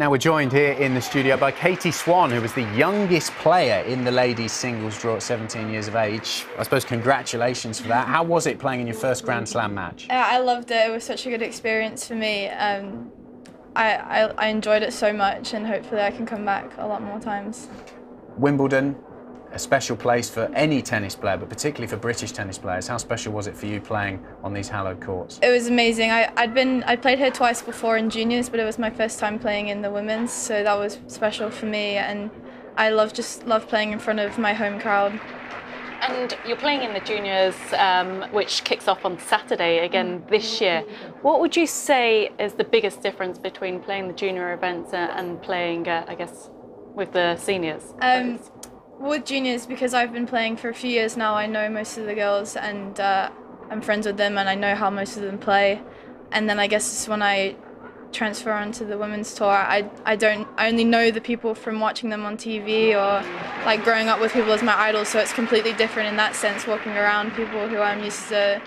Now we're joined here in the studio by Katie Swan, who was the youngest player in the ladies singles draw at 17 years of age. I suppose congratulations for that. How was it playing in your first Grand Slam match? Yeah, I loved it. It was such a good experience for me. Um, I, I, I enjoyed it so much, and hopefully I can come back a lot more times. Wimbledon, a special place for any tennis player, but particularly for British tennis players. How special was it for you playing on these hallowed courts? It was amazing. I, I'd been I played here twice before in juniors, but it was my first time playing in the women's, so that was special for me. And I love just love playing in front of my home crowd. And you're playing in the juniors, um, which kicks off on Saturday again this year. What would you say is the biggest difference between playing the junior events and playing, uh, I guess, with the seniors? Um, with juniors, because I've been playing for a few years now, I know most of the girls and uh, I'm friends with them and I know how most of them play. And then I guess when I transfer onto the women's tour, I, I don't I only know the people from watching them on TV or like growing up with people as my idols, so it's completely different in that sense. Walking around people who I'm used to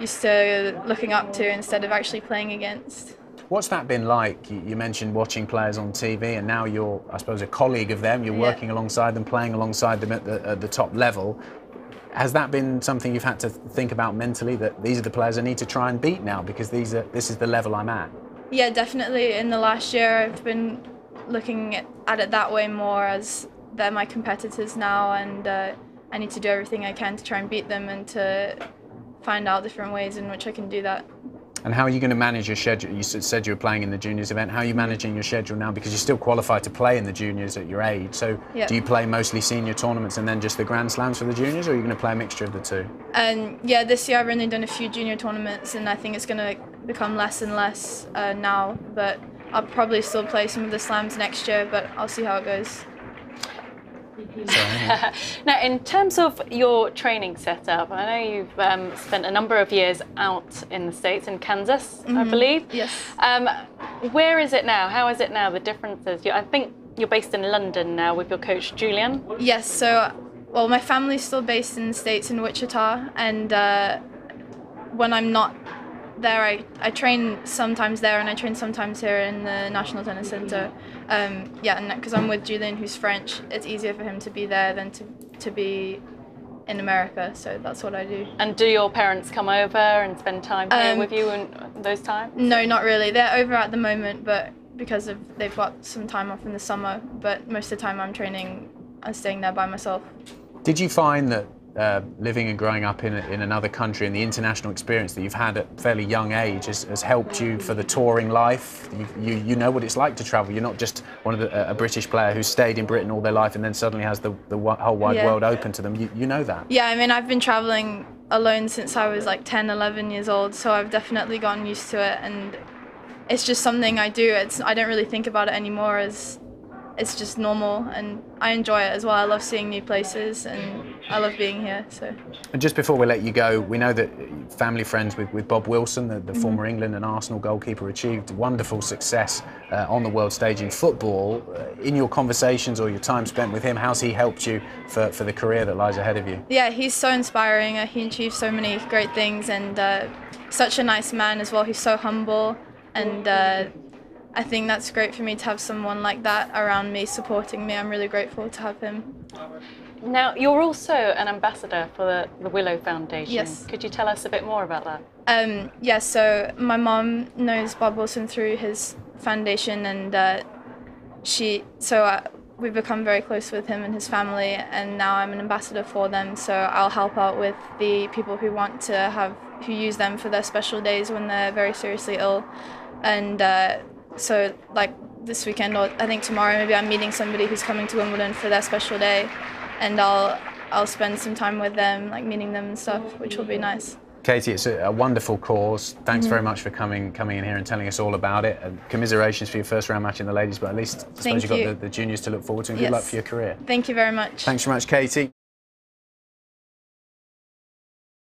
used to looking up to instead of actually playing against. What's that been like? You mentioned watching players on TV, and now you're, I suppose, a colleague of them. You're yeah. working alongside them, playing alongside them at the, at the top level. Has that been something you've had to think about mentally? That these are the players I need to try and beat now because these are this is the level I'm at. Yeah, definitely. In the last year, I've been looking at it that way more as they're my competitors now, and uh, I need to do everything I can to try and beat them and to find out different ways in which I can do that. And how are you going to manage your schedule? You said you were playing in the juniors event. How are you managing your schedule now? Because you're still qualified to play in the juniors at your age. So yep. do you play mostly senior tournaments and then just the Grand Slams for the juniors, or are you going to play a mixture of the two? And um, yeah, this year I've only done a few junior tournaments, and I think it's going to become less and less uh, now. But I'll probably still play some of the slams next year, but I'll see how it goes. now, in terms of your training setup, I know you've um, spent a number of years out in the States, in Kansas, mm-hmm. I believe. Yes. Um, where is it now? How is it now, the differences? I think you're based in London now with your coach, Julian. Yes, so, well, my family's still based in the States, in Wichita, and uh, when I'm not there I, I train sometimes there and I train sometimes here in the National Tennis Centre. Um, yeah, and because I'm with Julian, who's French, it's easier for him to be there than to, to be in America. So that's what I do. And do your parents come over and spend time here um, with you in those times? No, not really. They're over at the moment, but because of they've got some time off in the summer. But most of the time I'm training and staying there by myself. Did you find that uh, living and growing up in, in another country and the international experience that you've had at a fairly young age has, has helped you for the touring life. You, you, you, know what it's like to travel. You're not just one of the, a British player who's stayed in Britain all their life and then suddenly has the, the whole wide yeah. world open to them. You, you know that. Yeah, I mean, I've been traveling alone since I was like 10, 11 years old, so I've definitely gotten used to it and it's just something I do. It's I don't really think about it anymore as it's just normal and I enjoy it as well. I love seeing new places and I love being here. So. And just before we let you go, we know that family friends with, with Bob Wilson, the, the mm -hmm. former England and Arsenal goalkeeper, achieved wonderful success uh, on the world stage in football. Uh, in your conversations or your time spent with him, how's he helped you for, for the career that lies ahead of you? Yeah, he's so inspiring. Uh, he achieved so many great things and uh, such a nice man as well. He's so humble and uh, I think that's great for me to have someone like that around me supporting me. I'm really grateful to have him. Now, you're also an ambassador for the, the Willow Foundation. Yes. Could you tell us a bit more about that? Um, yeah, so my mom knows Bob Wilson through his foundation, and uh, she, so uh, we've become very close with him and his family, and now I'm an ambassador for them. So I'll help out with the people who want to have, who use them for their special days when they're very seriously ill. And uh, so like this weekend or I think tomorrow maybe I'm meeting somebody who's coming to Wimbledon for their special day and I'll I'll spend some time with them, like meeting them and stuff, which will be nice. Katie, it's a, a wonderful cause. Thanks mm -hmm. very much for coming coming in here and telling us all about it. And commiserations for your first round match in the ladies, but at least I suppose you've got the, the, juniors to look forward to and good luck for your career. Thank you very much. Thanks very much, Katie.